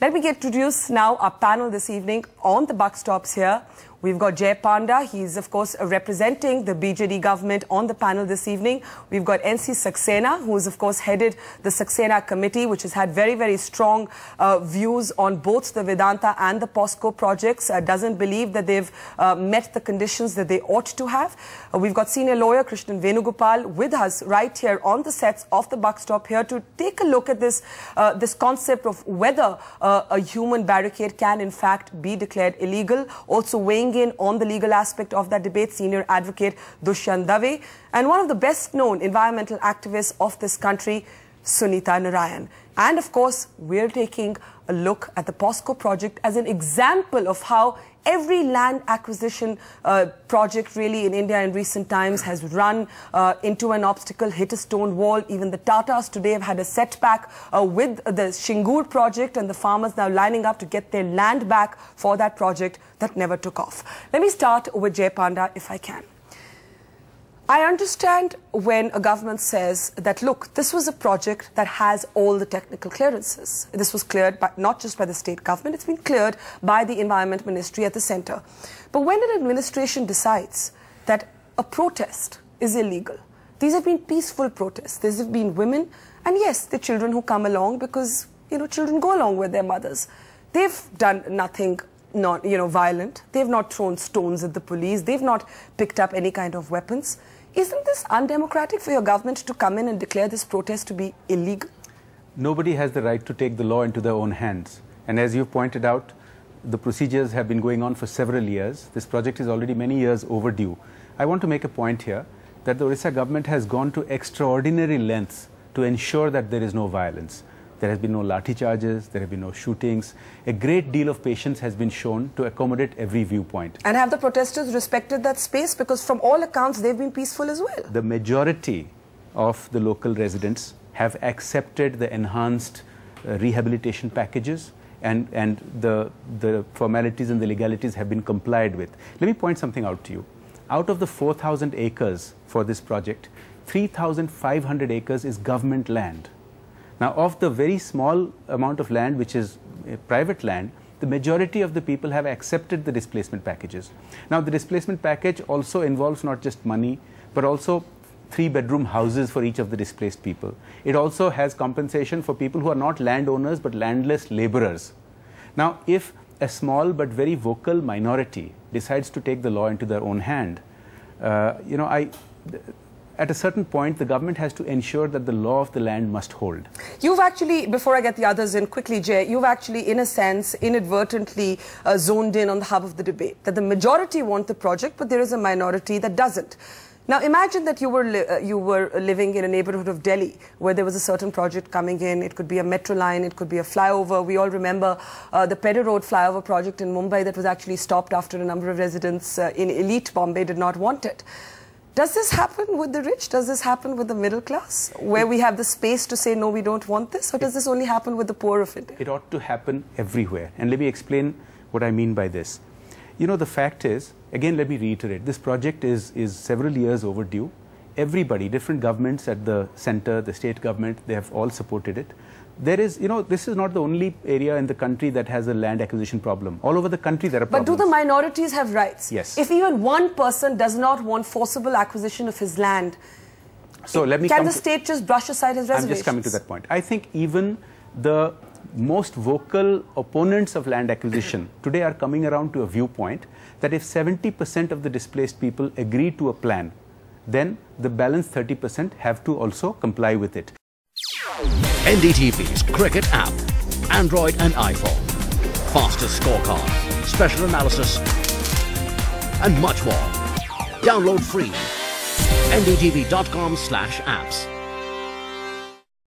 Let me introduce now our panel this evening on the buck stops here. We've got Jay Panda. He's, of course, representing the BJD government on the panel this evening. We've got NC Saxena, who's, of course, headed the Saxena committee, which has had very, very strong uh, views on both the Vedanta and the POSCO projects, uh, doesn't believe that they've uh, met the conditions that they ought to have. Uh, we've got senior lawyer Krishnan Venugopal with us right here on the sets of the buck stop here to take a look at this, uh, this concept of whether uh, a human barricade can, in fact, be declared illegal. Also weighing in on the legal aspect of that debate, senior advocate Dushyant Dave, and one of the best known environmental activists of this country, Sunita Narain. And of course, we're taking a look at the POSCO project as an example of how every land acquisition uh, project really in India in recent times has run uh, into an obstacle, hit a stone wall. Even the Tatas today have had a setback uh, with the Singur project and the farmers now lining up to get their land back for that project that never took off. Let me start with Jay Panda if I can. I understand when a government says that, look, this was a project that has all the technical clearances. This was cleared by, not just by the state government, it's been cleared by the Environment Ministry at the center. But when an administration decides that a protest is illegal, these have been peaceful protests. These have been women, and yes, the children who come along because, you know, children go along with their mothers. They've done nothing not, you know, violent. They've not thrown stones at the police. They've not picked up any kind of weapons. Isn't this undemocratic for your government to come in and declare this protest to be illegal? Nobody has the right to take the law into their own hands. And as you've pointed out, the procedures have been going on for several years. This project is already many years overdue. I want to make a point here that the Orissa government has gone to extraordinary lengths to ensure that there is no violence. There has been no lathi charges, there have been no shootings. A great deal of patience has been shown to accommodate every viewpoint. And have the protesters respected that space? Because from all accounts, they've been peaceful as well. The majority of the local residents have accepted the enhanced uh, rehabilitation packages and, and the, the formalities and the legalities have been complied with. Let me point something out to you. Out of the 4,000 acres for this project, 3,500 acres is government land. Now, of the very small amount of land which is uh, private land, the majority of the people have accepted the displacement packages. Now, the displacement package also involves not just money, but also three bedroom houses for each of the displaced people. It also has compensation for people who are not landowners but landless laborers. Now, if a small but very vocal minority decides to take the law into their own hand, uh, you know, I, at a certain point, the government has to ensure that the law of the land must hold. You've actually, before I get the others in quickly, Jay, you've actually, in a sense, inadvertently uh, zoned in on the hub of the debate, that the majority want the project, but there is a minority that doesn't. Now, imagine that you were, uh, you were living in a neighborhood of Delhi where there was a certain project coming in. It could be a metro line, it could be a flyover. We all remember uh, the Pedder Road flyover project in Mumbai that was actually stopped after a number of residents uh, in elite Bombay did not want it. Does this happen with the rich? Does this happen with the middle class, where we have the space to say, no, we don't want this? Or does this only happen with the poor of India? It ought to happen everywhere. And let me explain what I mean by this. You know, the fact is, again, let me reiterate, this project is, is several years overdue. Everybody, different governments at the center, the state government, they have all supported it there is, you know, this is not the only area in the country that has a land acquisition problem. All over the country there are problems. But do the minorities have rights? Yes. If even one person does not want forcible acquisition of his land, so let me can the state just brush aside his reservations? I'm just coming to that point. I think even the most vocal opponents of land acquisition today are coming around to a viewpoint that if 70% of the displaced people agree to a plan, then the balance 30% have to also comply with it. NDTV's cricket app, Android and iPhone. Fastest scorecard, special analysis, and much more. Download free. ndtv.com slash apps.